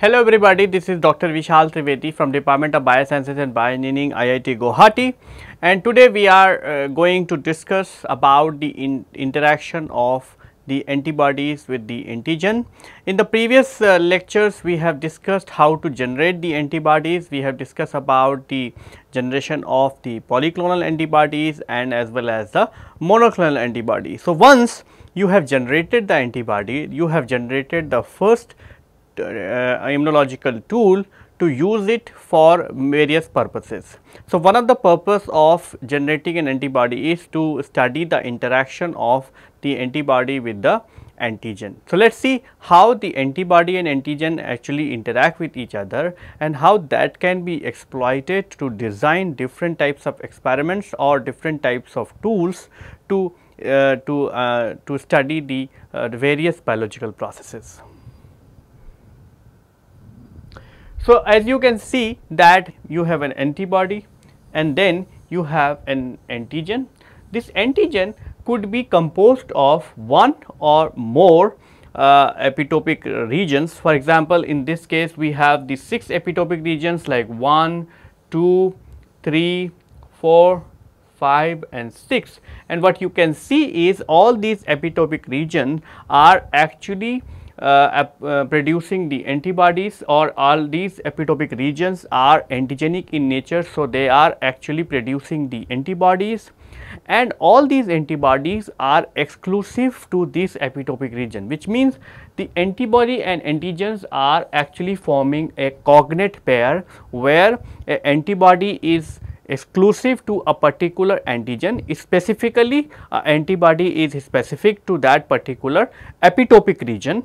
Hello everybody, this is Dr. Vishal Trivedi from Department of Biosciences and Bioengineering IIT Guwahati and today we are uh, going to discuss about the in interaction of the antibodies with the antigen. In the previous uh, lectures we have discussed how to generate the antibodies, we have discussed about the generation of the polyclonal antibodies and as well as the monoclonal antibody. So, once you have generated the antibody, you have generated the first immunological tool to use it for various purposes. So, one of the purpose of generating an antibody is to study the interaction of the antibody with the antigen. So, let us see how the antibody and antigen actually interact with each other and how that can be exploited to design different types of experiments or different types of tools to uh, to uh, to study the, uh, the various biological processes. So, as you can see that you have an antibody and then you have an antigen. This antigen could be composed of one or more uh, epitopic regions. For example, in this case we have the 6 epitopic regions like 1, 2, 3, 4, 5 and 6 and what you can see is all these epitopic regions are actually Uh, uh, producing the antibodies or all these epitopic regions are antigenic in nature. So, they are actually producing the antibodies and all these antibodies are exclusive to this epitopic region which means the antibody and antigens are actually forming a cognate pair where a antibody is exclusive to a particular antigen specifically antibody is specific to that particular epitopic region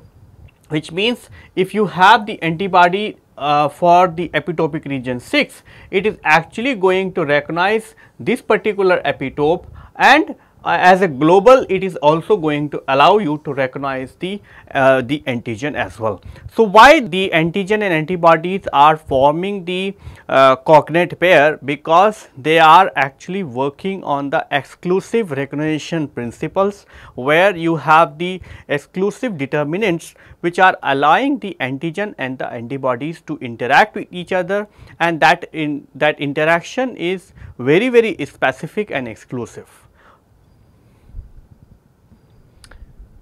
which means if you have the antibody uh, for the epitopic region 6, it is actually going to recognize this particular epitope and as a global it is also going to allow you to recognize the uh, the antigen as well. So, why the antigen and antibodies are forming the uh, cognate pair because they are actually working on the exclusive recognition principles where you have the exclusive determinants which are allowing the antigen and the antibodies to interact with each other and that in that interaction is very very specific and exclusive.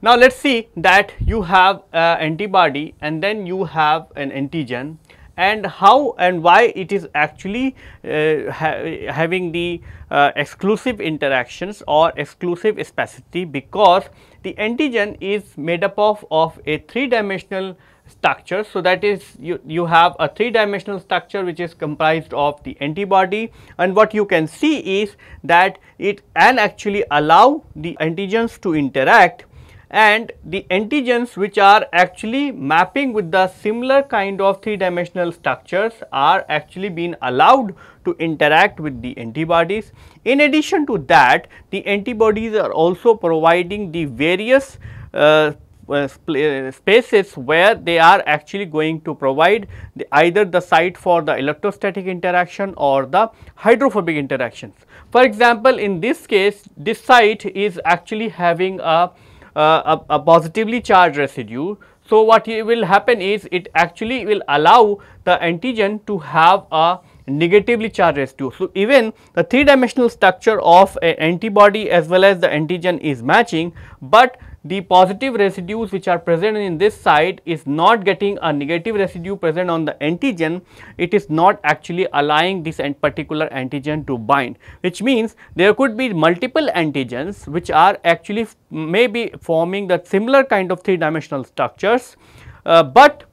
Now, let us see that you have uh, antibody and then you have an antigen and how and why it is actually uh, ha having the uh, exclusive interactions or exclusive specificity because the antigen is made up of, of a three dimensional structure. So, that is you, you have a three dimensional structure which is comprised of the antibody and what you can see is that it can actually allow the antigens to interact and the antigens which are actually mapping with the similar kind of three dimensional structures are actually being allowed to interact with the antibodies. In addition to that the antibodies are also providing the various uh, uh, uh, spaces where they are actually going to provide the either the site for the electrostatic interaction or the hydrophobic interactions. For example, in this case this site is actually having a Uh, a, a, positively charged residue. So, what will happen is it actually will allow the antigen to have a negatively charged residue. So, even the three dimensional structure of an antibody as well as the antigen is matching, but the positive residues which are present in this site is not getting a negative residue present on the antigen, it is not actually allowing this particular antigen to bind, which means there could be multiple antigens which are actually may be forming the similar kind of three dimensional structures, uh, but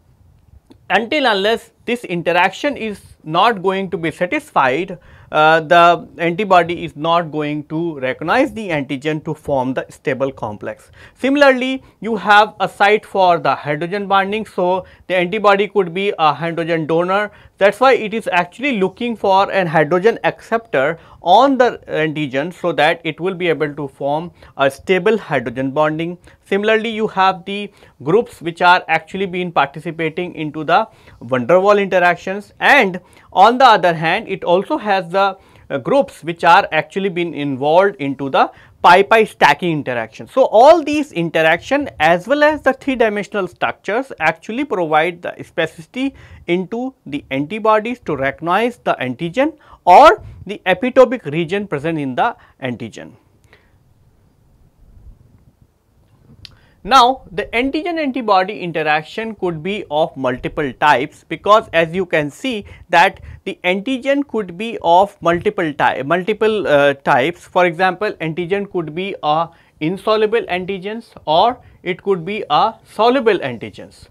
until unless this interaction is not going to be satisfied, Uh, the antibody is not going to recognize the antigen to form the stable complex. Similarly, you have a site for the hydrogen bonding. So, the antibody could be a hydrogen donor that is why it is actually looking for an hydrogen acceptor on the antigen so that it will be able to form a stable hydrogen bonding. Similarly, you have the groups which are actually been participating into the van der Waal interactions and on the other hand it also has the uh, groups which are actually been involved into the pi pi stacking interaction. So, all these interaction as well as the three dimensional structures actually provide the specificity into the antibodies to recognize the antigen or the epitopic region present in the antigen. Now, the antigen antibody interaction could be of multiple types because as you can see that the antigen could be of multiple type multiple uh, types for example antigen could be a insoluble antigens or it could be a soluble antigens.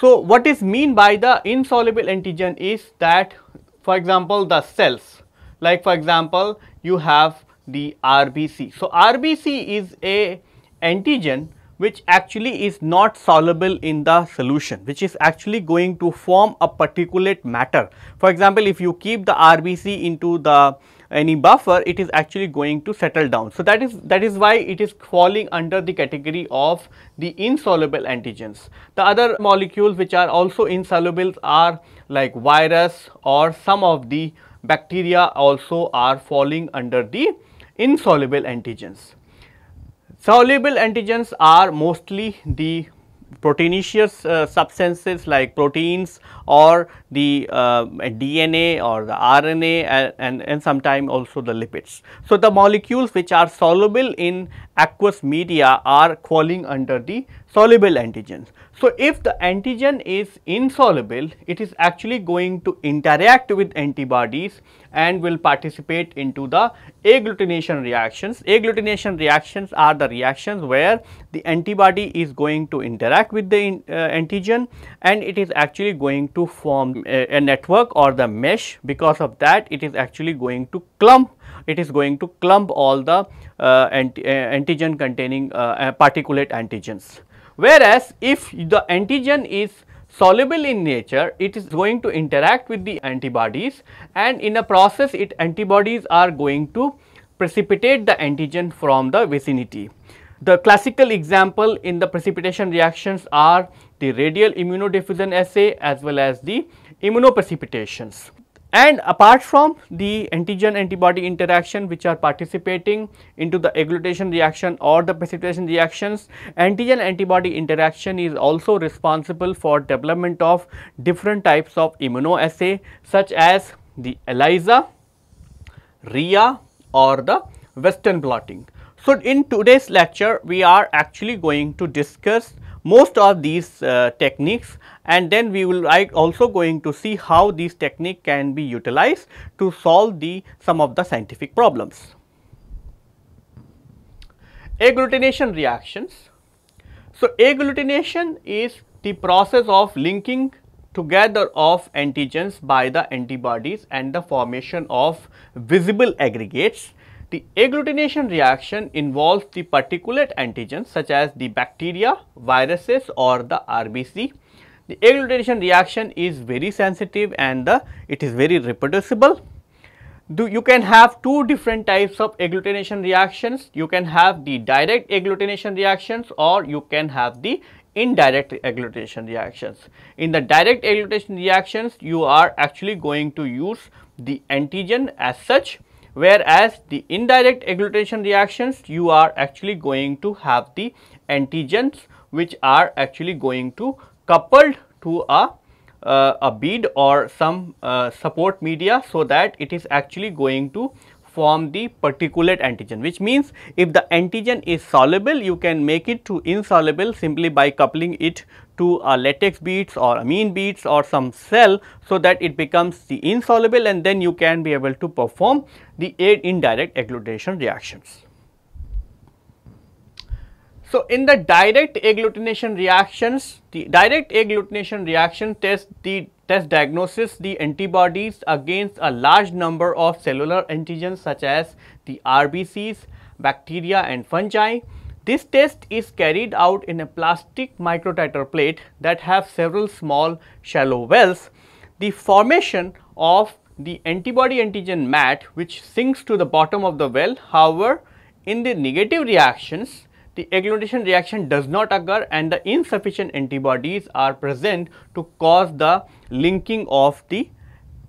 So, what is mean by the insoluble antigen is that for example the cells like for example you have the RBC. So, RBC is a antigen which actually is not soluble in the solution which is actually going to form a particulate matter. For example, if you keep the RBC into the any buffer it is actually going to settle down. So, that is that is why it is falling under the category of the insoluble antigens. The other molecules which are also insoluble are like virus or some of the bacteria also are falling under the insoluble antigens. Soluble antigens are mostly the proteinaceous uh, substances like proteins or the uh, DNA or the RNA and, and, and sometimes also the lipids. So, the molecules which are soluble in aqueous media are falling under the soluble antigens. So, if the antigen is insoluble, it is actually going to interact with antibodies and will participate into the agglutination reactions. Agglutination reactions are the reactions where the antibody is going to interact with the uh, antigen and it is actually going to form a, a network or the mesh because of that it is actually going to clump it is going to clump all the uh, anti, uh, antigen containing uh, particulate antigens. Whereas, if the antigen is soluble in nature, it is going to interact with the antibodies and in a process it antibodies are going to precipitate the antigen from the vicinity. The classical example in the precipitation reactions are the radial immunodiffusion assay as well as the immunoprecipitations. And apart from the antigen antibody interaction which are participating into the agglutination reaction or the precipitation reactions, antigen antibody interaction is also responsible for development of different types of immunoassay such as the ELISA, RIA or the Western blotting. So, in today's lecture we are actually going to discuss most of these uh, techniques and then we will also going to see how these technique can be utilized to solve the some of the scientific problems. Agglutination reactions. So, agglutination is the process of linking together of antigens by the antibodies and the formation of visible aggregates the agglutination reaction involves the particulate antigens such as the bacteria, viruses or the RBC. The agglutination reaction is very sensitive and the, it is very reproducible. Do, you can have two different types of agglutination reactions. You can have the direct agglutination reactions or you can have the indirect agglutination reactions. In the direct agglutination reactions, you are actually going to use the antigen as such whereas the indirect agglutination reactions you are actually going to have the antigens which are actually going to coupled to a uh, a bead or some uh, support media so that it is actually going to form the particulate antigen which means if the antigen is soluble you can make it to insoluble simply by coupling it to a latex beads or amine beads or some cell so that it becomes the insoluble and then you can be able to perform the indirect agglutination reactions. So, in the direct agglutination reactions, the direct agglutination reaction test the test diagnosis the antibodies against a large number of cellular antigens such as the RBCs, bacteria and fungi this test is carried out in a plastic microtiter plate that have several small shallow wells. The formation of the antibody antigen mat which sinks to the bottom of the well. However, in the negative reactions, the agglutination reaction does not occur and the insufficient antibodies are present to cause the linking of the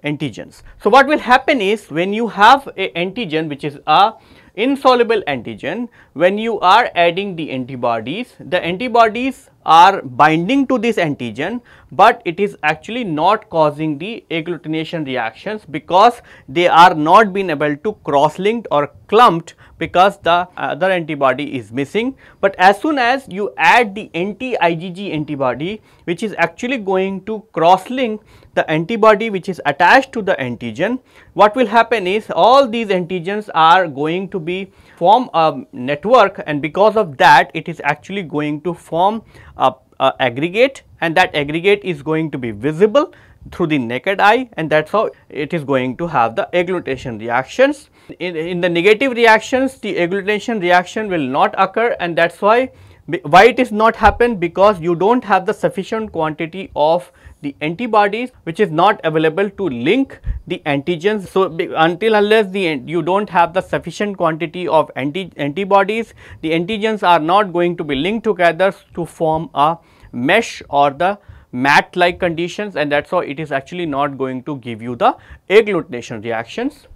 antigens. So, what will happen is when you have a antigen which is a insoluble antigen, when you are adding the antibodies, the antibodies are binding to this antigen, but it is actually not causing the agglutination reactions because they are not being able to cross linked or clumped because the other antibody is missing. But as soon as you add the anti-IgG antibody which is actually going to cross link the antibody which is attached to the antigen, what will happen is all these antigens are going to be form a network and because of that it is actually going to form a, a aggregate and that aggregate is going to be visible through the naked eye and that is how it is going to have the agglutination reactions. In, in the negative reactions the agglutination reaction will not occur and that is why why it is not happen because you do not have the sufficient quantity of the antibodies which is not available to link the antigens. So, until unless the you do not have the sufficient quantity of anti antibodies, the antigens are not going to be linked together to form a mesh or the mat like conditions and that is how it is actually not going to give you the agglutination reactions.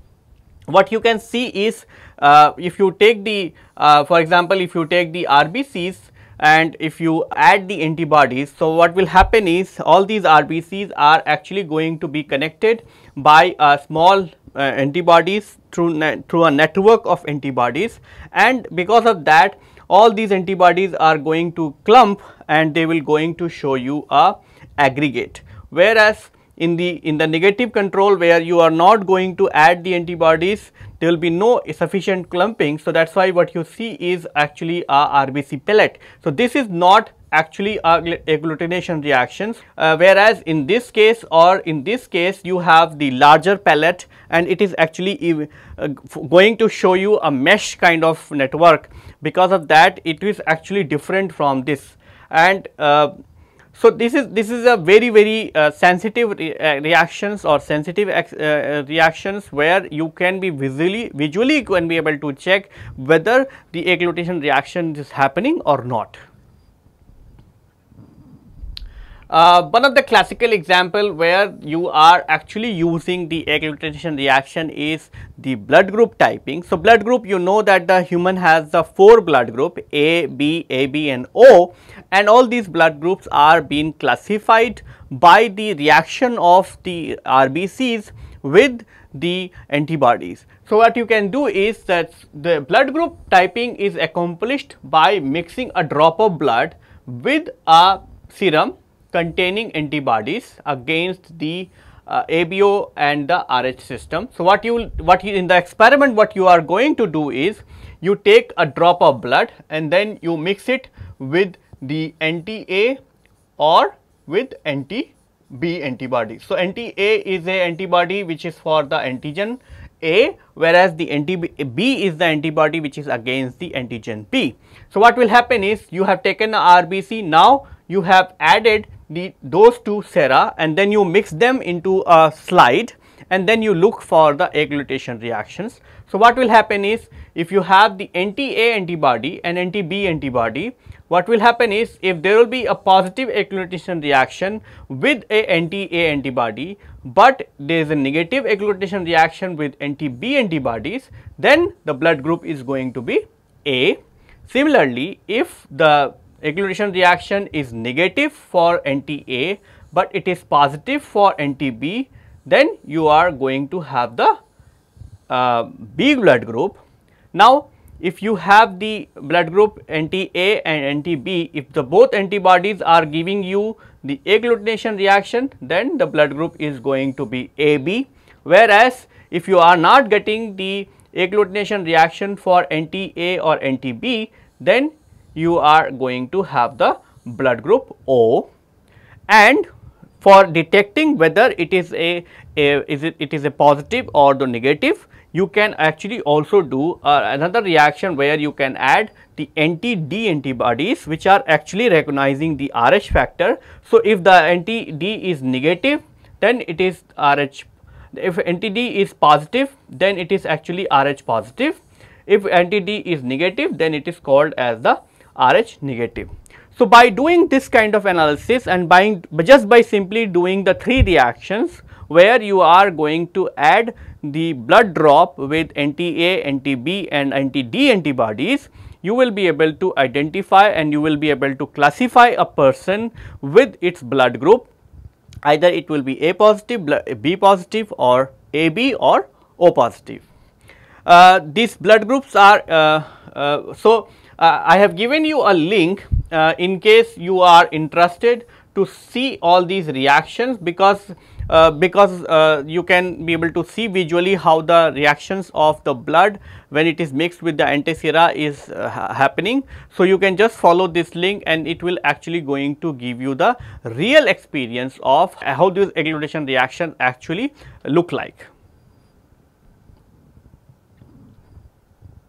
What you can see is if you take the uh, for example, if you take the RBCs and if you add the antibodies. So, what will happen is all these RBCs are actually going to be connected by a small uh, antibodies through, through a network of antibodies and because of that all these antibodies are going to clump and they will going to show you a aggregate. Whereas, in the in the negative control where you are not going to add the antibodies there will be no sufficient clumping. So, that is why what you see is actually a RBC pellet. So, this is not actually agglutination reactions uh, whereas in this case or in this case you have the larger pellet and it is actually uh, going to show you a mesh kind of network because of that it is actually different from this and uh, so, this is this is a very very uh, sensitive re uh, reactions or sensitive uh, uh, reactions where you can be visually visually can be able to check whether the agglutination reaction is happening or not. Uh, one of the classical example where you are actually using the agglutination reaction is the blood group typing. So, blood group you know that the human has the 4 blood group A, B, AB and O and all these blood groups are being classified by the reaction of the RBCs with the antibodies. So, what you can do is that the blood group typing is accomplished by mixing a drop of blood with a serum containing antibodies against the uh, ABO and the RH system. So, what you what you, in the experiment what you are going to do is you take a drop of blood and then you mix it with the anti-A or with anti-B antibody. So, anti-A is a antibody which is for the antigen A whereas the anti-B is the antibody which is against the antigen B. So, what will happen is you have taken a RBC now you have added the those two sera and then you mix them into a slide and then you look for the agglutination reactions. So, what will happen is if you have the anti-A antibody and anti-B antibody, what will happen is if there will be a positive agglutination reaction with a anti-A antibody, but there is a negative agglutination reaction with anti-B antibodies, then the blood group is going to be A. Similarly, if the agglutination reaction is negative for anti-A, but it is positive for anti-B, then you are going to have the uh, B blood group. Now, if you have the blood group anti-A and anti-B, if the both antibodies are giving you the agglutination reaction, then the blood group is going to be AB. Whereas, if you are not getting the agglutination reaction for anti-A or anti-B, then you are going to have the blood group O and for detecting whether it is a, a is it, it is a positive or the negative you can actually also do uh, another reaction where you can add the anti-D antibodies which are actually recognizing the RH factor. So, if the anti-D is negative then it is RH, if anti-D is positive then it is actually RH positive, if anti-D is negative then it is called as the RH negative. So, by doing this kind of analysis and by just by simply doing the three reactions where you are going to add the blood drop with anti-A, anti-B and anti-D antibodies, you will be able to identify and you will be able to classify a person with its blood group either it will be A positive, B positive or AB or O positive. Uh, these blood groups are uh, uh, so uh, I have given you a link uh, in case you are interested to see all these reactions because uh, because uh, you can be able to see visually how the reactions of the blood when it is mixed with the antisera is uh, happening. So, you can just follow this link and it will actually going to give you the real experience of how this agglutination reaction actually look like.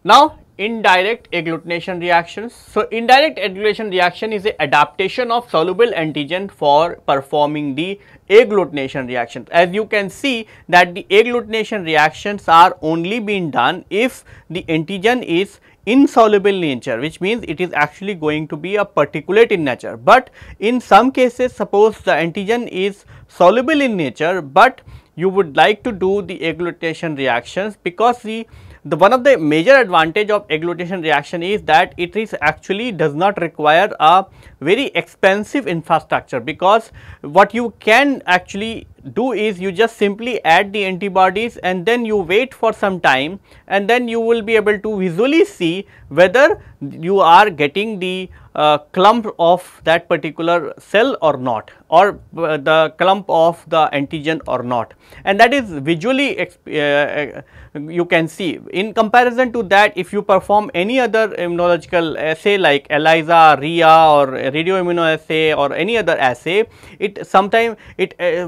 Now, indirect agglutination reactions. So, indirect agglutination reaction is a adaptation of soluble antigen for performing the agglutination reactions. As you can see that the agglutination reactions are only being done if the antigen is insoluble in nature which means it is actually going to be a particulate in nature. But in some cases suppose the antigen is soluble in nature, but you would like to do the agglutination reactions because the the one of the major advantage of agglutination reaction is that it is actually does not require a very expensive infrastructure because what you can actually do is you just simply add the antibodies and then you wait for some time and then you will be able to visually see whether you are getting the uh, clump of that particular cell or not or uh, the clump of the antigen or not and that is visually uh, uh, you can see. In comparison to that if you perform any other immunological assay like ELISA, RIA or radio immunoassay or any other assay, it sometimes it uh,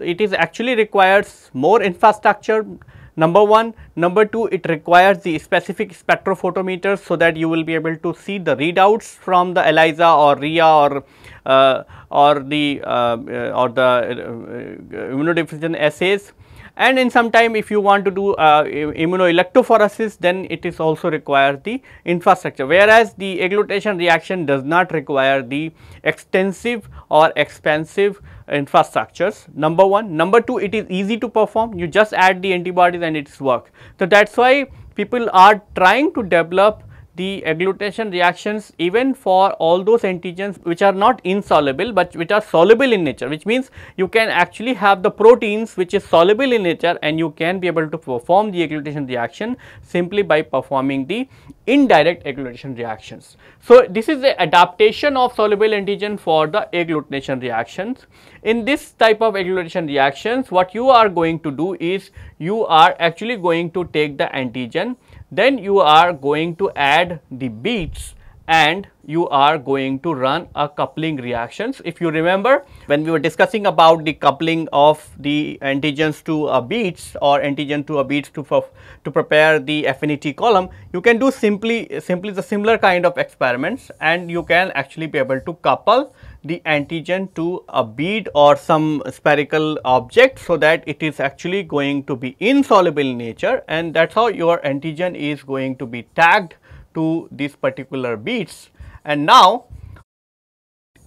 it is actually requires more infrastructure number 1. Number 2 it requires the specific spectrophotometers so that you will be able to see the readouts from the ELISA or RIA or uh, or the uh, or the uh, immunodiffusion assays and in some time if you want to do uh, immunoelectrophoresis then it is also require the infrastructure whereas the agglutination reaction does not require the extensive or expensive infrastructures number 1. Number 2 it is easy to perform you just add the antibodies and it's work. So, that is why people are trying to develop the agglutination reactions even for all those antigens which are not insoluble, but which are soluble in nature which means you can actually have the proteins which is soluble in nature and you can be able to perform the agglutination reaction simply by performing the indirect agglutination reactions. So, this is the adaptation of soluble antigen for the agglutination reactions. In this type of agglutination reactions what you are going to do is you are actually going to take the antigen then you are going to add the beads and you are going to run a coupling reactions. If you remember when we were discussing about the coupling of the antigens to a beads or antigen to a beads to, to prepare the affinity column, you can do simply simply the similar kind of experiments and you can actually be able to couple the antigen to a bead or some spherical object so that it is actually going to be insoluble in nature and that is how your antigen is going to be tagged to these particular beads. And now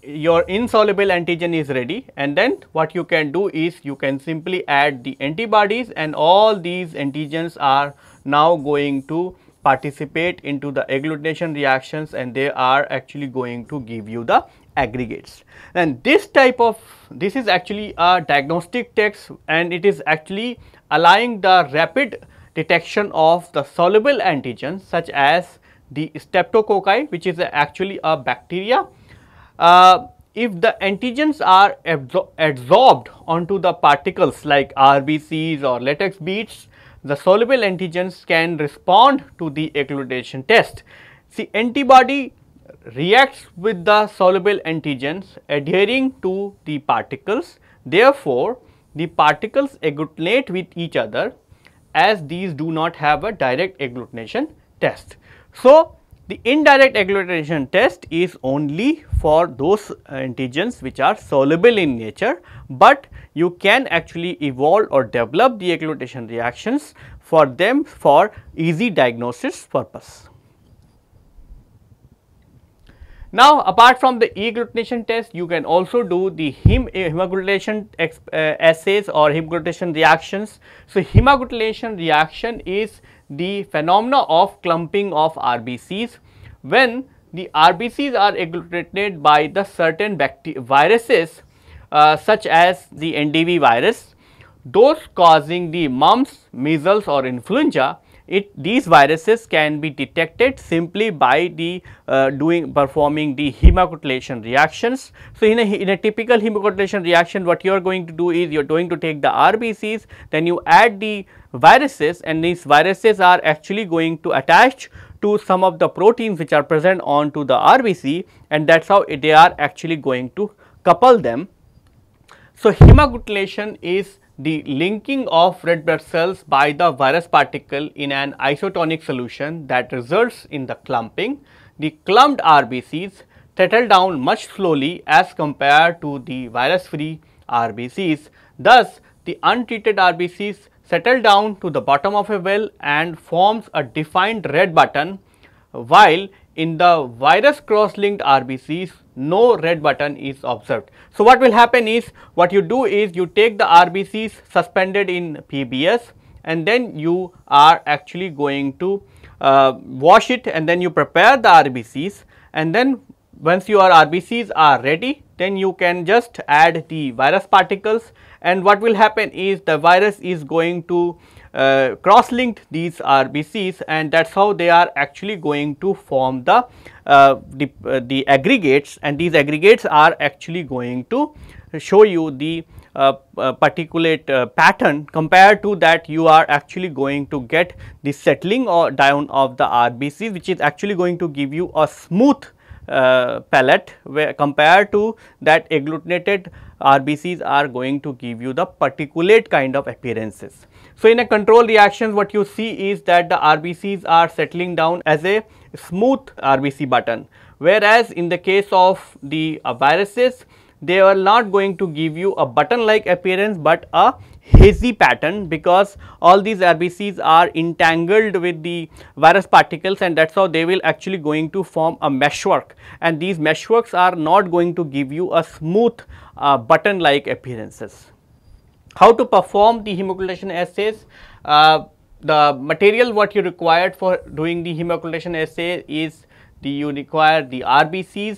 your insoluble antigen is ready and then what you can do is you can simply add the antibodies and all these antigens are now going to participate into the agglutination reactions and they are actually going to give you the aggregates. And this type of this is actually a diagnostic text and it is actually allowing the rapid detection of the soluble antigens such as the streptococci which is actually a bacteria. Uh, if the antigens are absor absorbed onto the particles like RBCs or latex beads, the soluble antigens can respond to the agglutination test. See antibody reacts with the soluble antigens adhering to the particles. Therefore, the particles agglutinate with each other as these do not have a direct agglutination test. So, the indirect agglutination test is only for those antigens which are soluble in nature, but you can actually evolve or develop the agglutination reactions for them for easy diagnosis purpose. Now, apart from the e-agglutination test, you can also do the hem hemagglutination uh, assays or hemagglutination reactions. So, hemagglutination reaction is the phenomena of clumping of RBCs when the RBCs are agglutinated by the certain viruses uh, such as the NDV virus, those causing the mumps, measles or influenza it these viruses can be detected simply by the uh, doing performing the hemagglutination reactions. So, in a, in a typical hemagglutination reaction what you are going to do is you are going to take the RBCs then you add the viruses and these viruses are actually going to attach to some of the proteins which are present onto the RBC and that is how they are actually going to couple them. So, hemagglutination is the linking of red blood cells by the virus particle in an isotonic solution that results in the clumping. The clumped RBCs settle down much slowly as compared to the virus free RBCs. Thus, the untreated RBCs settle down to the bottom of a well and forms a defined red button while in the virus cross linked RBCs no red button is observed. So, what will happen is what you do is you take the RBCs suspended in PBS and then you are actually going to uh, wash it and then you prepare the RBCs and then once your RBCs are ready then you can just add the virus particles. And what will happen is the virus is going to uh, cross linked these RBCs and that is how they are actually going to form the, uh, the, uh, the aggregates. And these aggregates are actually going to show you the uh, uh, particulate uh, pattern compared to that you are actually going to get the settling or down of the RBC which is actually going to give you a smooth uh, pellet where compared to that agglutinated RBCs are going to give you the particulate kind of appearances. So, in a control reaction what you see is that the RBCs are settling down as a smooth RBC button whereas in the case of the uh, viruses they are not going to give you a button like appearance but a hazy pattern because all these RBCs are entangled with the virus particles and that is how they will actually going to form a meshwork and these meshworks are not going to give you a smooth uh, button like appearances. How to perform the hemagglutination assays? Uh, the material what you required for doing the hemagglutination assay is the you require the RBCs,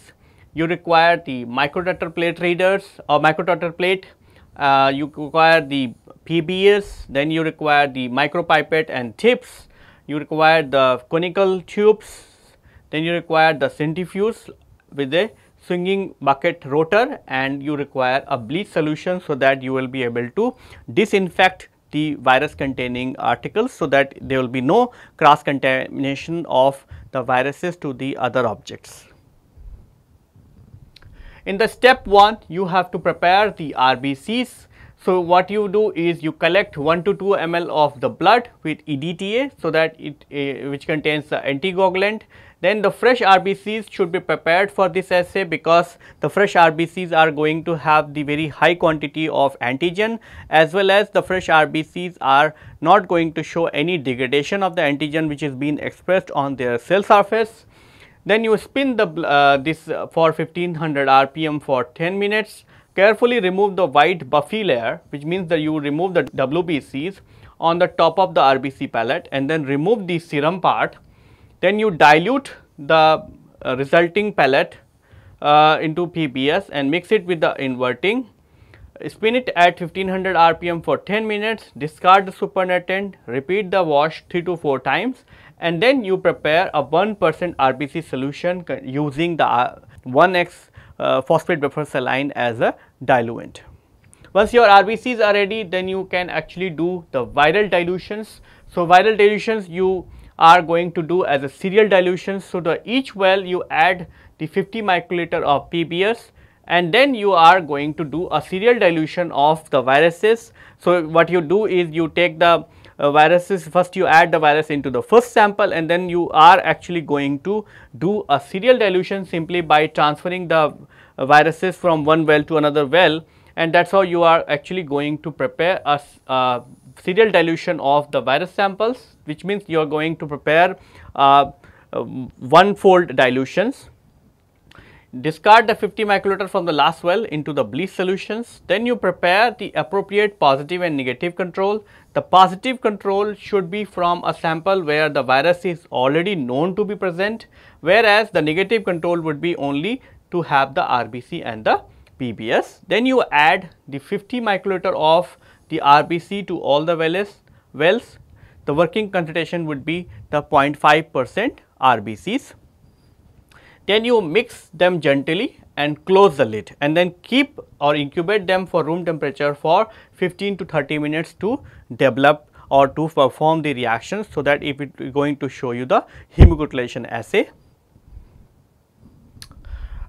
you require the microtiter plate readers or microtiter plate, uh, you require the PBS, then you require the micropipette and tips, you require the conical tubes, then you require the centrifuge with a swinging bucket rotor and you require a bleach solution so that you will be able to disinfect the virus containing articles so that there will be no cross contamination of the viruses to the other objects. In the step 1 you have to prepare the RBCs. So, what you do is you collect 1 to 2 ml of the blood with EDTA so that it uh, which contains the anticoagulant then the fresh RBCs should be prepared for this assay because the fresh RBCs are going to have the very high quantity of antigen as well as the fresh RBCs are not going to show any degradation of the antigen which is being expressed on their cell surface. Then you spin the uh, this for 1500 rpm for 10 minutes. Carefully remove the white buffy layer which means that you remove the WBCs on the top of the RBC pellet and then remove the serum part then you dilute the uh, resulting pellet uh, into PBS and mix it with the inverting. Spin it at 1500 rpm for 10 minutes, discard the supernatant, repeat the wash 3 to 4 times and then you prepare a 1 percent RBC solution using the uh, 1x uh, phosphate buffer saline as a diluent. Once your RBCs are ready, then you can actually do the viral dilutions. So, viral dilutions you are going to do as a serial dilution. So, each well you add the 50 microliter of PBS and then you are going to do a serial dilution of the viruses. So, what you do is you take the uh, viruses first you add the virus into the first sample and then you are actually going to do a serial dilution simply by transferring the uh, viruses from one well to another well and that is how you are actually going to prepare a uh, serial dilution of the virus samples which means you are going to prepare uh, uh, one fold dilutions. Discard the 50 microliter from the last well into the bleach solutions. Then you prepare the appropriate positive and negative control. The positive control should be from a sample where the virus is already known to be present, whereas the negative control would be only to have the RBC and the PBS. Then you add the 50 microliter of the RBC to all the wells, wells. The working concentration would be the 0.5 percent RBCs then you mix them gently and close the lid and then keep or incubate them for room temperature for 15 to 30 minutes to develop or to perform the reactions so that if it is going to show you the hemagglutination assay.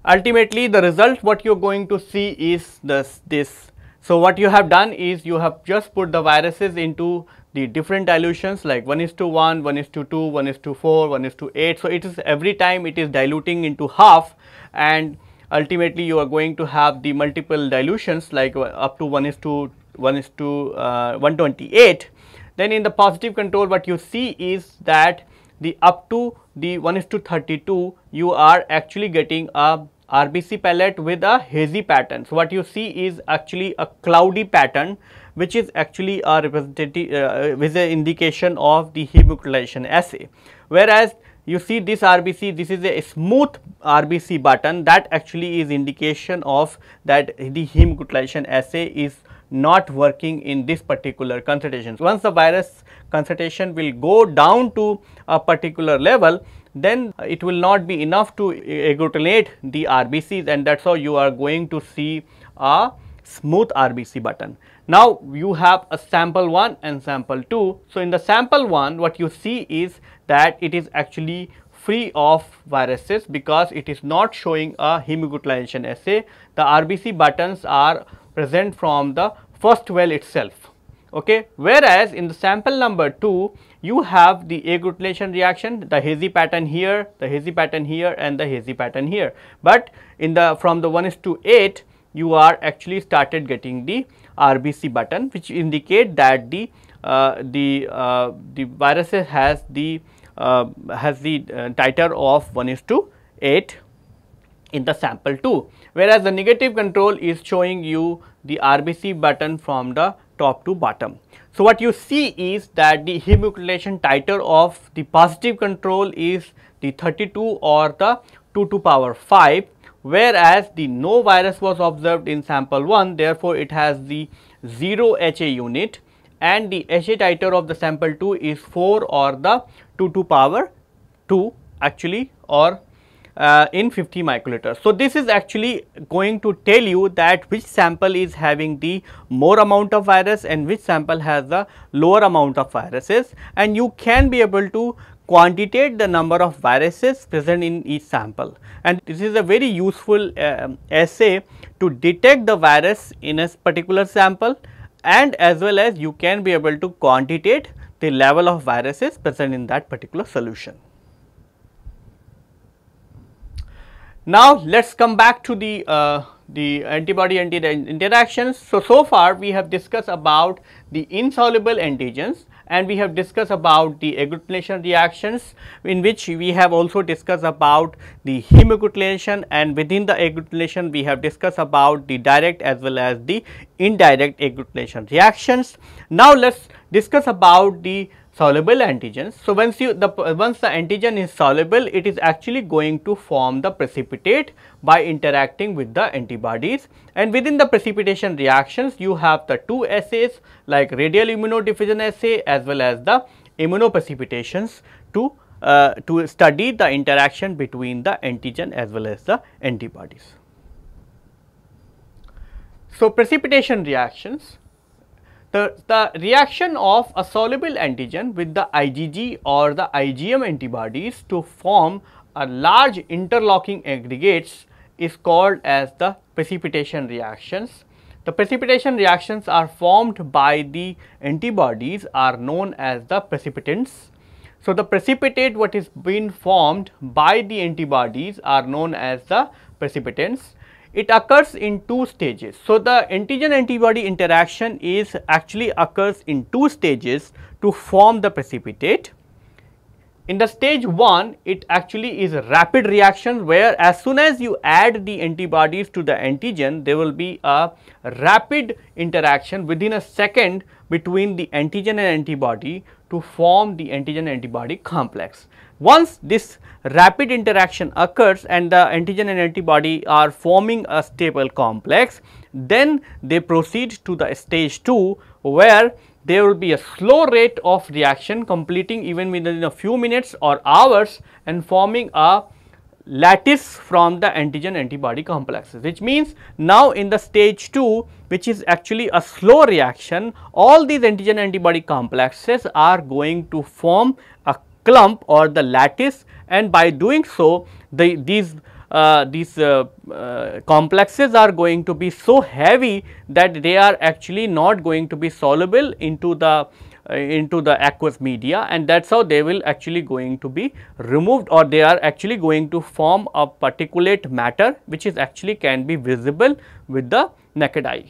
Ultimately the result what you are going to see is this, this. So what you have done is you have just put the viruses into the different dilutions like 1 is to 1, 1 is to 2, 1 is to 4, 1 is to 8. So, it is every time it is diluting into half and ultimately you are going to have the multiple dilutions like up to 1 is to 1 is to uh, 128. Then in the positive control what you see is that the up to the 1 is to 32 you are actually getting a RBC pellet with a hazy pattern. So, what you see is actually a cloudy pattern which is actually a representative uh, with an indication of the hemagglutination assay. Whereas, you see this RBC, this is a smooth RBC button that actually is indication of that the hemagglutination assay is not working in this particular concentration. Once the virus concentration will go down to a particular level, then it will not be enough to agglutinate the RBCs and that is how you are going to see a smooth RBC button. Now, you have a sample 1 and sample 2. So, in the sample 1 what you see is that it is actually free of viruses because it is not showing a hemagglutination assay. The RBC buttons are present from the first well itself. Okay. Whereas, in the sample number 2 you have the agglutination reaction, the hazy pattern here, the hazy pattern here and the hazy pattern here. But in the from the 1 is to 8 you are actually started getting the RBC button which indicate that the uh, the uh, the virus has the uh, has the uh, titer of 1 is to 8 in the sample 2 whereas the negative control is showing you the RBC button from the top to bottom. So, what you see is that the hemagglutination titer of the positive control is the 32 or the 2 to power 5 whereas the no virus was observed in sample 1 therefore, it has the 0 HA unit and the HA titer of the sample 2 is 4 or the 2 to power 2 actually or uh, in 50 microliters. So, this is actually going to tell you that which sample is having the more amount of virus and which sample has the lower amount of viruses and you can be able to quantitate the number of viruses present in each sample and this is a very useful uh, assay to detect the virus in a particular sample and as well as you can be able to quantitate the level of viruses present in that particular solution. Now, let us come back to the uh, the antibody anti interactions. So, so far we have discussed about the insoluble antigens and we have discussed about the agglutination reactions in which we have also discussed about the hemagglutination and within the agglutination we have discussed about the direct as well as the indirect agglutination reactions. Now, let us discuss about the soluble antigens. So, once you the once the antigen is soluble it is actually going to form the precipitate by interacting with the antibodies and within the precipitation reactions you have the two assays like radial immunodiffusion assay as well as the immunoprecipitations to uh, to study the interaction between the antigen as well as the antibodies. So, precipitation reactions the, the reaction of a soluble antigen with the IgG or the IgM antibodies to form a large interlocking aggregates is called as the precipitation reactions. The precipitation reactions are formed by the antibodies are known as the precipitants. So, the precipitate what is being formed by the antibodies are known as the precipitants it occurs in two stages. So, the antigen antibody interaction is actually occurs in two stages to form the precipitate. in the stage 1 it actually is a rapid reaction where as soon as you add the antibodies to the antigen there will be a rapid interaction within a second between the antigen and antibody to form the antigen antibody complex. Once this rapid interaction occurs and the antigen and antibody are forming a stable complex, then they proceed to the stage 2 where there will be a slow rate of reaction completing even within a few minutes or hours and forming a lattice from the antigen antibody complexes which means now in the stage 2 which is actually a slow reaction all these antigen antibody complexes are going to form a clump or the lattice and by doing so the these uh, these uh, uh, complexes are going to be so heavy that they are actually not going to be soluble into the uh, into the aqueous media and that is how they will actually going to be removed or they are actually going to form a particulate matter which is actually can be visible with the naked eye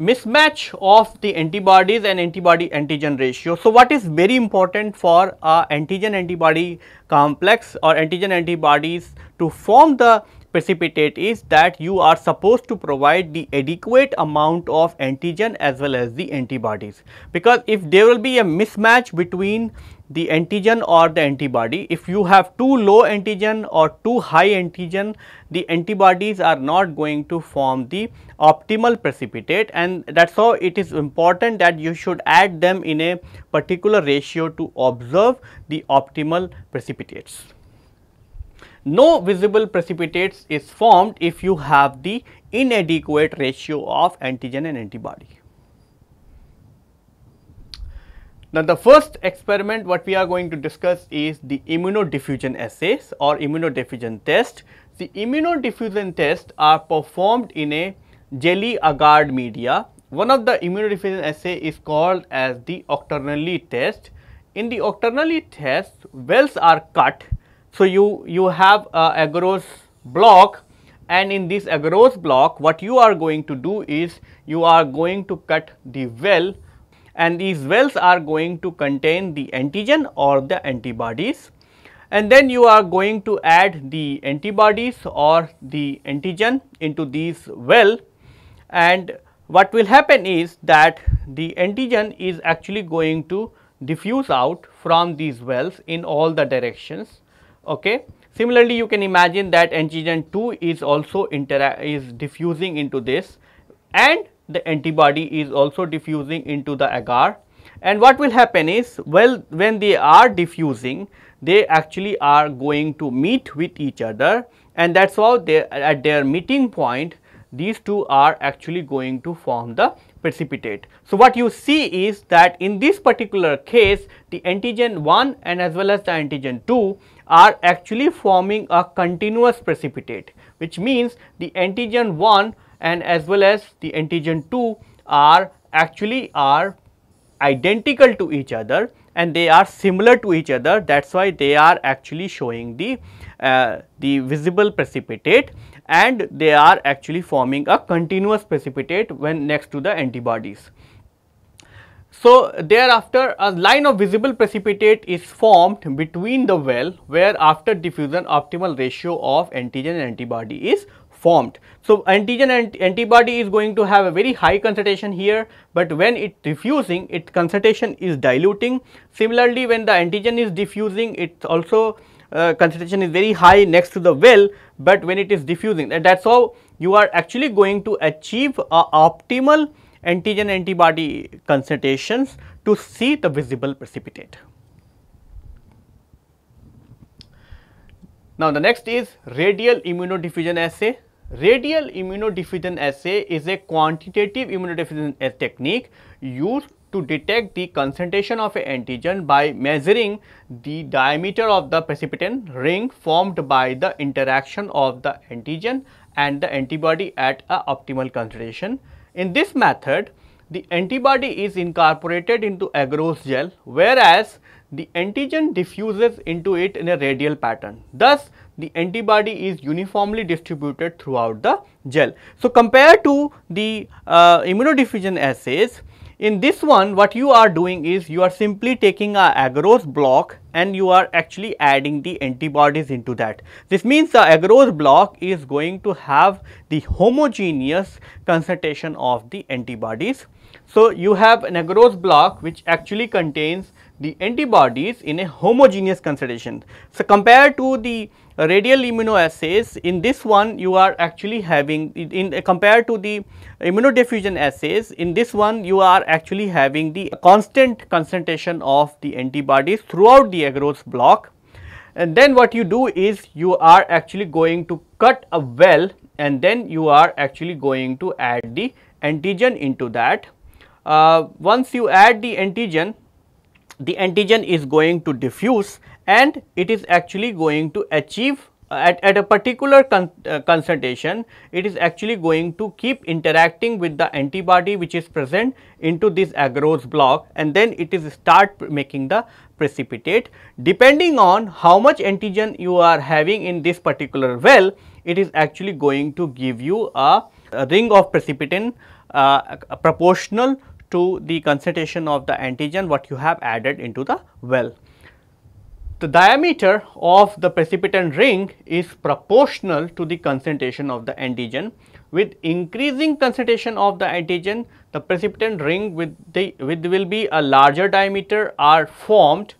mismatch of the antibodies and antibody antigen ratio. So, what is very important for uh, antigen antibody complex or antigen antibodies to form the precipitate is that you are supposed to provide the adequate amount of antigen as well as the antibodies because if there will be a mismatch between the antigen or the antibody. If you have too low antigen or too high antigen, the antibodies are not going to form the optimal precipitate and that is how it is important that you should add them in a particular ratio to observe the optimal precipitates. No visible precipitates is formed if you have the inadequate ratio of antigen and antibody. Now, the first experiment what we are going to discuss is the immunodiffusion assays or immunodiffusion test. The immunodiffusion tests are performed in a jelly agar media. One of the immunodiffusion assay is called as the Ouchterlony test. In the Ouchterlony test, wells are cut. So, you, you have a agarose block and in this agarose block what you are going to do is you are going to cut the well and these wells are going to contain the antigen or the antibodies and then you are going to add the antibodies or the antigen into these well and what will happen is that the antigen is actually going to diffuse out from these wells in all the directions. Okay. Similarly, you can imagine that antigen 2 is also is diffusing into this and the antibody is also diffusing into the agar and what will happen is well when they are diffusing they actually are going to meet with each other and that is how they at their meeting point these two are actually going to form the precipitate. So, what you see is that in this particular case the antigen 1 and as well as the antigen 2 are actually forming a continuous precipitate which means the antigen 1 and as well as the antigen 2 are actually are identical to each other and they are similar to each other that is why they are actually showing the uh, the visible precipitate and they are actually forming a continuous precipitate when next to the antibodies. So, thereafter a line of visible precipitate is formed between the well where after diffusion optimal ratio of antigen and antibody is formed. So, antigen and antibody is going to have a very high concentration here, but when it diffusing its concentration is diluting. Similarly, when the antigen is diffusing it also uh, concentration is very high next to the well, but when it is diffusing that is how you are actually going to achieve a optimal antigen antibody concentrations to see the visible precipitate. Now, the next is radial immunodiffusion assay. Radial immunodiffusion assay is a quantitative immunodiffusion technique used to detect the concentration of an antigen by measuring the diameter of the precipitin ring formed by the interaction of the antigen and the antibody at a optimal concentration. In this method, the antibody is incorporated into agarose gel whereas the antigen diffuses into it in a radial pattern. Thus, the antibody is uniformly distributed throughout the gel. So, compared to the uh, immunodiffusion assays, In this one what you are doing is you are simply taking a agarose block and you are actually adding the antibodies into that. This means the agarose block is going to have the homogeneous concentration of the antibodies. So, you have an agarose block which actually contains the antibodies in a homogeneous concentration. So, compared to the radial immunoassays in this one you are actually having in, in uh, compared to the immunodiffusion assays in this one you are actually having the constant concentration of the antibodies throughout the agarose block and then what you do is you are actually going to cut a well and then you are actually going to add the antigen into that. Uh, once you add the antigen the antigen is going to diffuse and it is actually going to achieve uh, at, at a particular con uh, concentration it is actually going to keep interacting with the antibody which is present into this agarose block and then it is start making the precipitate. Depending on how much antigen you are having in this particular well it is actually going to give you a, a ring of precipitin uh, proportional to the concentration of the antigen what you have added into the well. The diameter of the precipitin ring is proportional to the concentration of the antigen. With increasing concentration of the antigen, the precipitin ring with the with will be a larger diameter are formed.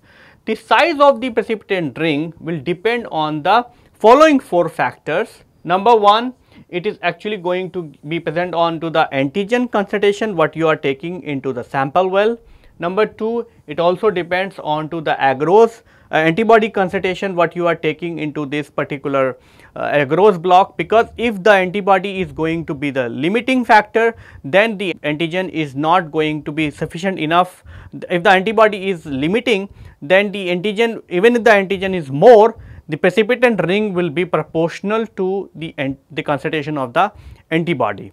The size of the precipitin ring will depend on the following four factors. Number one, it is actually going to be present on to the antigen concentration what you are taking into the sample well. Number 2 it also depends on to the agarose uh, antibody concentration what you are taking into this particular uh, agarose block because if the antibody is going to be the limiting factor then the antigen is not going to be sufficient enough. If the antibody is limiting then the antigen even if the antigen is more the precipitant ring will be proportional to the, the concentration of the antibody.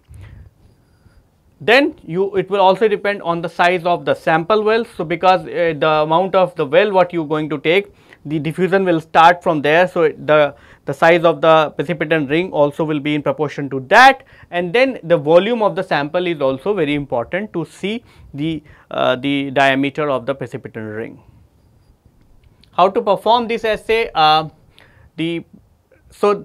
Then you it will also depend on the size of the sample well. So, because uh, the amount of the well what you are going to take the diffusion will start from there. So, the, the size of the precipitant ring also will be in proportion to that and then the volume of the sample is also very important to see the, uh, the diameter of the precipitant ring. How to perform this assay? Uh, the so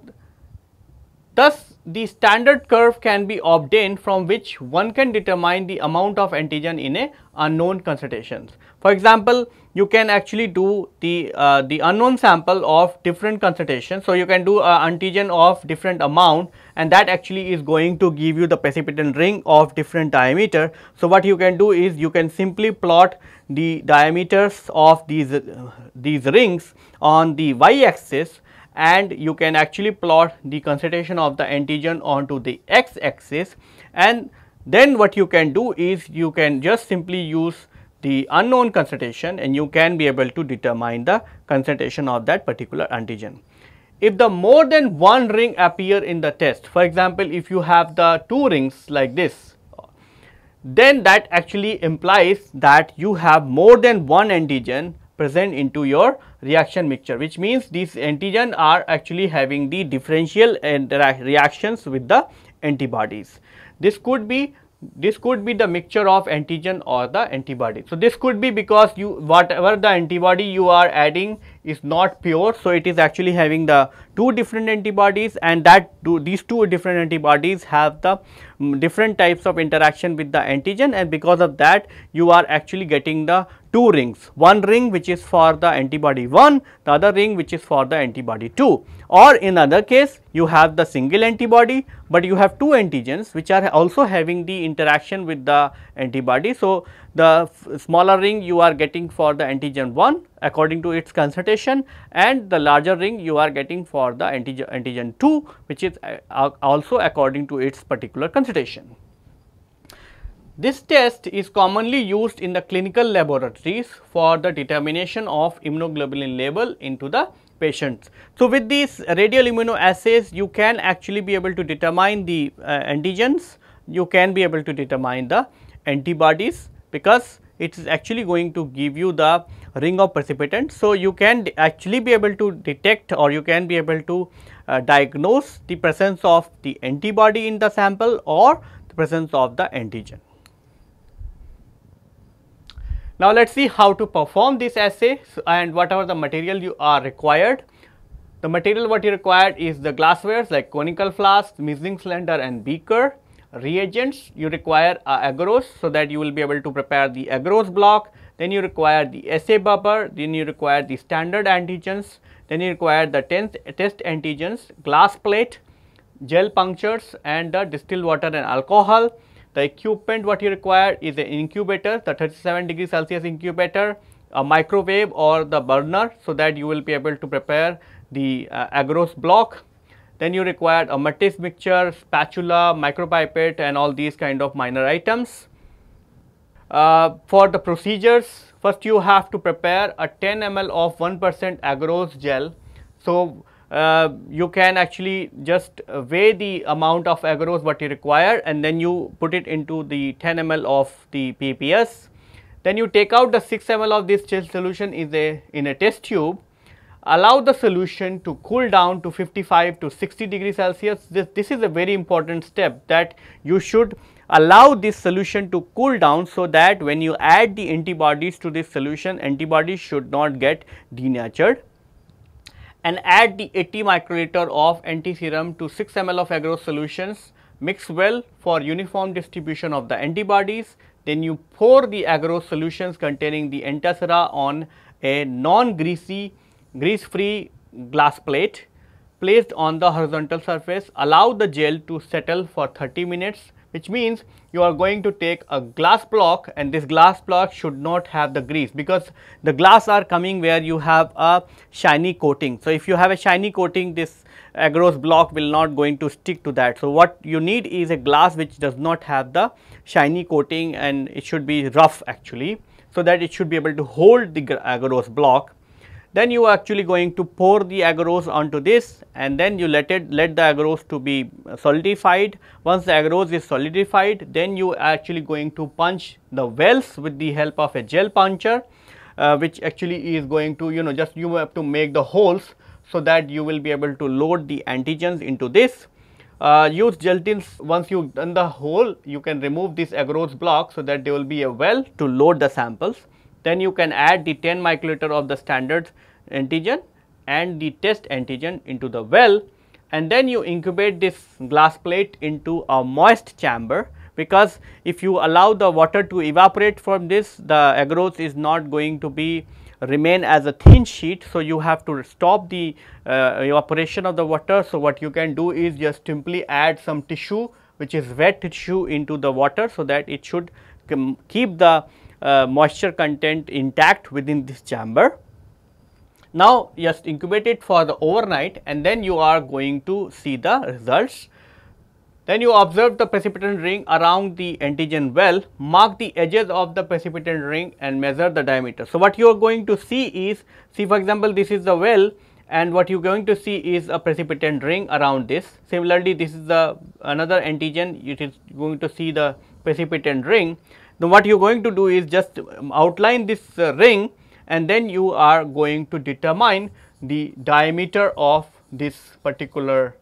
thus the standard curve can be obtained from which one can determine the amount of antigen in a unknown concentrations. For example, you can actually do the uh, the unknown sample of different concentrations. So, you can do a antigen of different amount and that actually is going to give you the precipitin ring of different diameter. So, what you can do is you can simply plot the diameters of these uh, these rings on the y axis and you can actually plot the concentration of the antigen onto the x axis and then what you can do is you can just simply use the unknown concentration and you can be able to determine the concentration of that particular antigen. If the more than one ring appear in the test, for example, if you have the two rings like this, then that actually implies that you have more than one antigen present into your reaction mixture which means these antigen are actually having the differential reactions with the antibodies. This could be this could be the mixture of antigen or the antibody. So, this could be because you whatever the antibody you are adding is not pure. So, it is actually having the two different antibodies and that these two different antibodies have the um, different types of interaction with the antigen and because of that you are actually getting the two rings, one ring which is for the antibody 1, the other ring which is for the antibody 2 or in other case you have the single antibody, but you have two antigens which are also having the interaction with the antibody. So, the smaller ring you are getting for the antigen 1 according to its concentration and the larger ring you are getting for the antigen, antigen 2 which is uh, also according to its particular concentration. This test is commonly used in the clinical laboratories for the determination of immunoglobulin level into the patients. So, with these radial immunoassays you can actually be able to determine the uh, antigens, you can be able to determine the antibodies because it is actually going to give you the ring of precipitant. So, you can actually be able to detect or you can be able to uh, diagnose the presence of the antibody in the sample or the presence of the antigen. Now, let us see how to perform this assay and whatever the material you are required. The material what you required is the glasswares like conical flask, measuring cylinder and beaker. Reagents you require agarose so that you will be able to prepare the agarose block. Then you require the assay buffer, then you require the standard antigens, then you require the test antigens, glass plate, gel punctures and the distilled water and alcohol. The equipment what you require is an incubator, the 37 degree Celsius incubator, a microwave or the burner so that you will be able to prepare the uh, agarose block. Then you require a Matisse mixture, spatula, micropipette and all these kind of minor items. Uh, for the procedures, first you have to prepare a 10 ml of 1 percent agarose gel. So, uh, you can actually just weigh the amount of agarose what you require and then you put it into the 10 ml of the PBS. Then you take out the 6 ml of this gel solution is a in a test tube allow the solution to cool down to 55 to 60 degrees Celsius. This, this is a very important step that you should allow this solution to cool down so that when you add the antibodies to this solution, antibodies should not get denatured and add the 80 microliter of anti-serum to 6 ml of agarose solutions, mix well for uniform distribution of the antibodies, then you pour the agarose solutions containing the Antisera on a non-greasy grease free glass plate placed on the horizontal surface. Allow the gel to settle for 30 minutes which means you are going to take a glass block and this glass block should not have the grease because the glass are coming where you have a shiny coating. So, if you have a shiny coating this agarose block will not going to stick to that. So, what you need is a glass which does not have the shiny coating and it should be rough actually. So, that it should be able to hold the agarose block then you are actually going to pour the agarose onto this and then you let it let the agarose to be solidified. Once the agarose is solidified then you are actually going to punch the wells with the help of a gel puncher uh, which actually is going to you know just you have to make the holes so that you will be able to load the antigens into this. Uh, use gel tins once you done the hole you can remove this agarose block so that there will be a well to load the samples. Then you can add the 10 microliter of the standard antigen and the test antigen into the well and then you incubate this glass plate into a moist chamber because if you allow the water to evaporate from this the agarose is not going to be remain as a thin sheet. So, you have to stop the uh, evaporation of the water. So, what you can do is just simply add some tissue which is wet tissue into the water. So, that it should keep the Uh, moisture content intact within this chamber. Now, just incubate it for the overnight and then you are going to see the results. Then you observe the precipitant ring around the antigen well, mark the edges of the precipitant ring and measure the diameter. So, what you are going to see is, see for example, this is the well and what you are going to see is a precipitant ring around this. Similarly, this is the another antigen, it is going to see the precipitant ring. Now, what you are going to do is just um, outline this uh, ring and then you are going to determine the diameter of this particular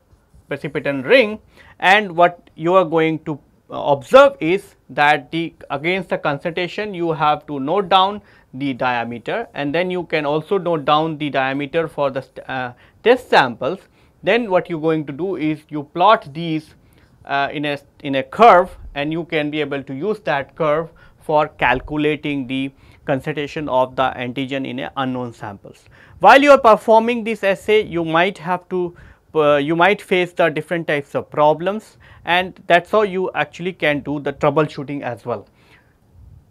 precipitant ring and what you are going to uh, observe is that the against the concentration you have to note down the diameter and then you can also note down the diameter for the uh, test samples. Then what you are going to do is you plot these uh, in a in a curve and you can be able to use that curve for calculating the concentration of the antigen in a unknown samples. While you are performing this assay you might have to uh, you might face the different types of problems and that is how you actually can do the troubleshooting as well.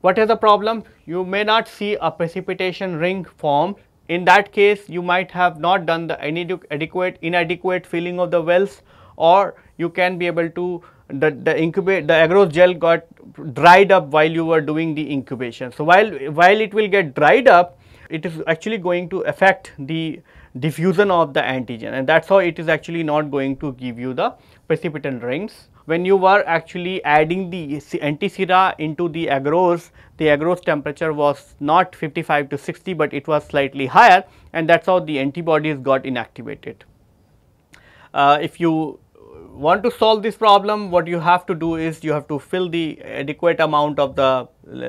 What is the problem? You may not see a precipitation ring form. In that case, you might have not done the inadequate, inadequate filling of the wells or you can be able to the, the incubate the agarose gel got dried up while you were doing the incubation. So, while, while it will get dried up, it is actually going to affect the diffusion of the antigen and that is how it is actually not going to give you the precipitant rings. When you were actually adding the antisera into the agarose, the agarose temperature was not 55 to 60, but it was slightly higher and that is how the antibodies got inactivated. Uh, if you want to solve this problem, what you have to do is you have to fill the adequate amount of the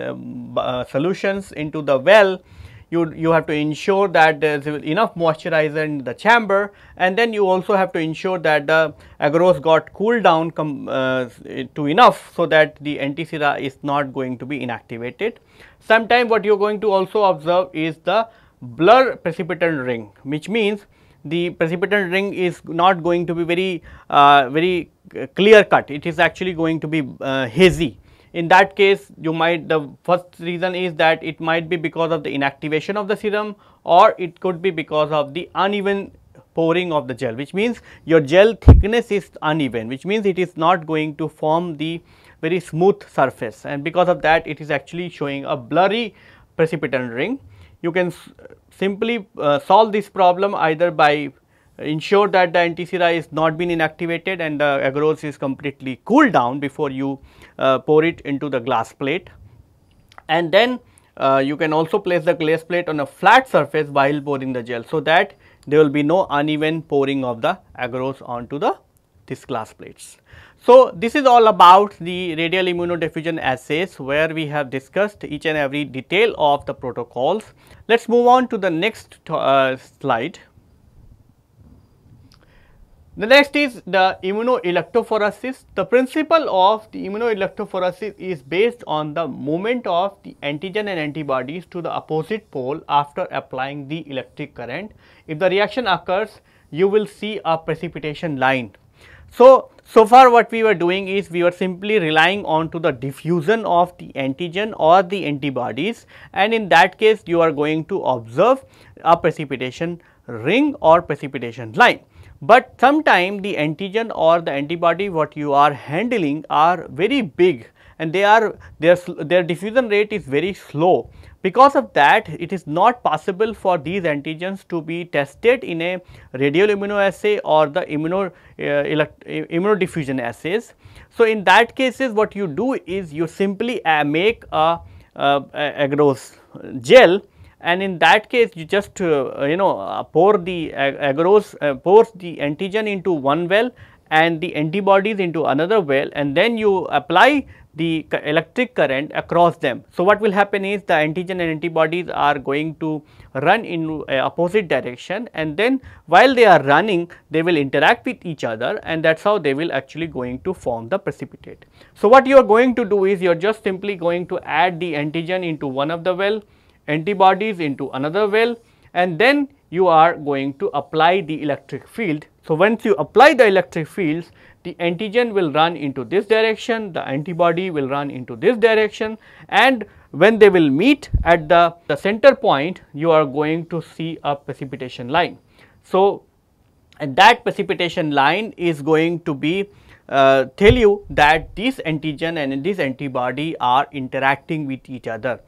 um, uh, solutions into the well. You, you have to ensure that there is enough moisturizer in the chamber and then you also have to ensure that the agarose got cooled down uh, to enough so that the antisera is not going to be inactivated. Sometime what you are going to also observe is the blur precipitant ring which means the precipitant ring is not going to be very uh, very clear cut. It is actually going to be uh, hazy. In that case you might the first reason is that it might be because of the inactivation of the serum or it could be because of the uneven pouring of the gel which means your gel thickness is uneven which means it is not going to form the very smooth surface. And because of that it is actually showing a blurry precipitant ring. You can simply uh, solve this problem either by ensure that the antisera is not been inactivated and the agarose is completely cooled down before you uh, pour it into the glass plate and then uh, you can also place the glass plate on a flat surface while pouring the gel so that there will be no uneven pouring of the agarose onto the this glass plates. So, this is all about the radial immunodiffusion assays where we have discussed each and every detail of the protocols. Let us move on to the next uh, slide. The next is the immunoelectrophoresis. The principle of the immunoelectrophoresis is based on the movement of the antigen and antibodies to the opposite pole after applying the electric current. If the reaction occurs, you will see a precipitation line so, so far what we were doing is we were simply relying on to the diffusion of the antigen or the antibodies and in that case you are going to observe a precipitation ring or precipitation line. But sometime the antigen or the antibody what you are handling are very big and they are their, their diffusion rate is very slow because of that, it is not possible for these antigens to be tested in a radial immunoassay or the immuno, uh, immunodiffusion assays. So, in that cases what you do is you simply uh, make a, a agarose gel and in that case you just uh, you know uh, pour the agarose uh, pours the antigen into one well and the antibodies into another well and then you apply the electric current across them. So, what will happen is the antigen and antibodies are going to run in uh, opposite direction and then while they are running they will interact with each other and that is how they will actually going to form the precipitate. So, what you are going to do is you are just simply going to add the antigen into one of the well, antibodies into another well and then you are going to apply the electric field. So, once you apply the electric fields the antigen will run into this direction, the antibody will run into this direction and when they will meet at the, the center point you are going to see a precipitation line. So, that precipitation line is going to be uh, tell you that this antigen and this antibody are interacting with each other.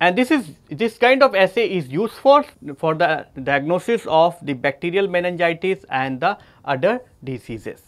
And this is this kind of assay is useful for the diagnosis of the bacterial meningitis and the other diseases.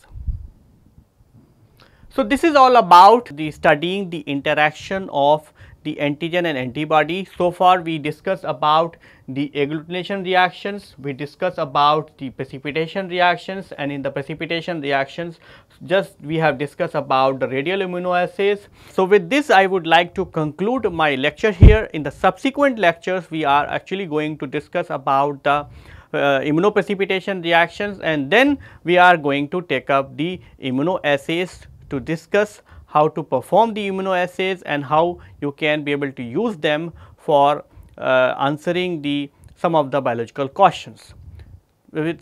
So, this is all about the studying the interaction of the antigen and antibody. So far we discussed about the agglutination reactions, we discussed about the precipitation reactions and in the precipitation reactions just we have discussed about the radial immunoassays. So with this I would like to conclude my lecture here. In the subsequent lectures we are actually going to discuss about the uh, immunoprecipitation reactions and then we are going to take up the immunoassays to discuss how to perform the immunoassays and how you can be able to use them for uh, answering the some of the biological questions.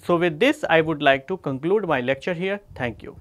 So, with this I would like to conclude my lecture here. Thank you.